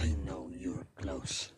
I know you're close.